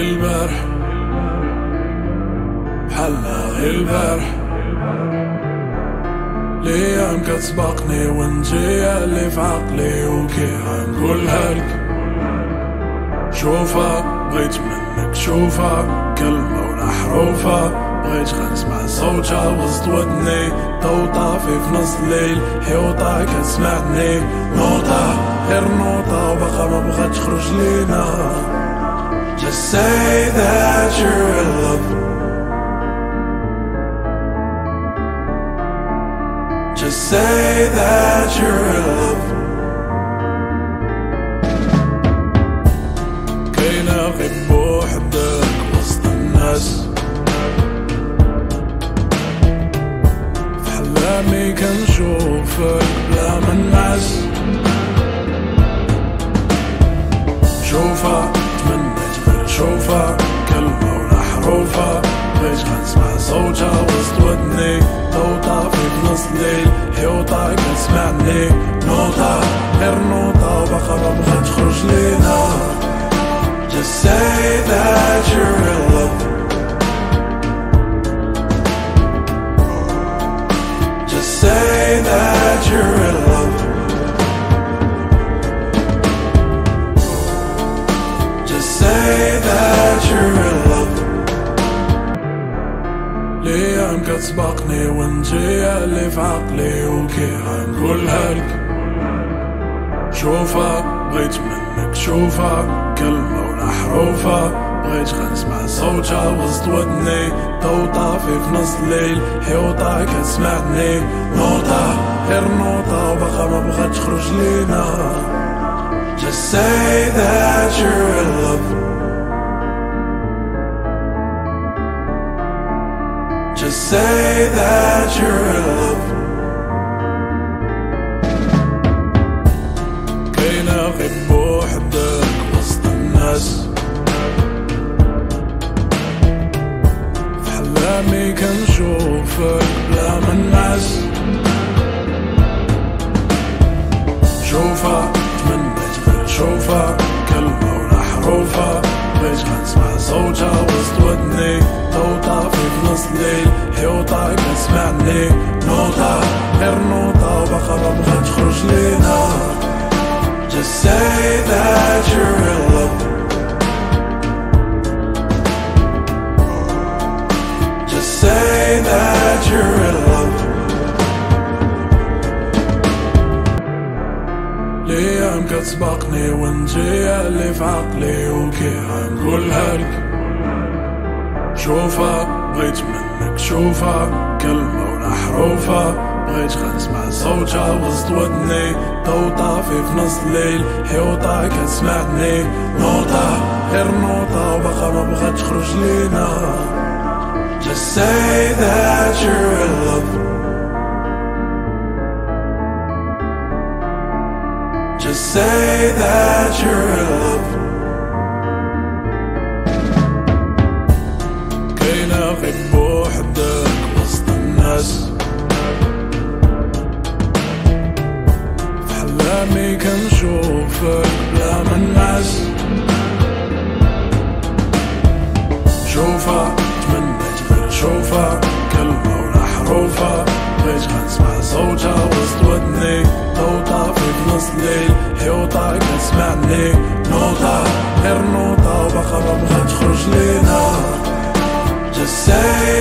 البارح حلا غي البارح ليام كتسبقني وانتي اللي في عقلي وكي غنقولها لك شوفها بغيت منك شوفها كلمة ولا حروفها بغيت غنسمع صوتها وسط ودني. طافي في نص الليل. حيوطة كتسمعني نوطة غير نوطة. وباقا ما بغات تخرج لينا. say that you're in love Just say that you're in love كاينة غير بوحدك وسط الناس في حلامي كنشوفك ليام كتسبقني وانتي اللي في عقلي وكي غنقولها لك شوفها بغيت منك شوفها كلمة ولا حروفها بغيت غنسمع صوتها وسط ودني ضو طافي في نص الليل حيوطة كتسمعني نوطة غير نوطة وباقا ما بغات تخرج لينا. Just say that you're say that you're in love. كاينة غير بوحدك وسط الناس. في كنشوفك بلا من نعس شوفها تمنيت غير شوفها الليل حيوطة كتسمعني نوطة غير نوطة وباقا ما تخرج لينا. Just say that you're in love. Just say that you're in love. ليام كتسبقني وانتي اللي في عقلي وكي غنقولها لك. شوفها. بغيت منك شوفها كلمة ولا حروفها بغيت غنسمع صوتها وسط ودني. ضو في نص الليل حيوطة كتسمعني نوطة غير نوطة وباقا ما بغات تخرج لينا. Just say that you're in love Just say that you're كنشوفك بلا نعس شوفها تمنيت غير شوفها كلمة ولا حروفها بغيت غنسمع صوتها وسط ودني طافي في نص الليل حيوطة كتسمعني نوطة غير نوطة وباقا ما بغات تخرج لينا Just say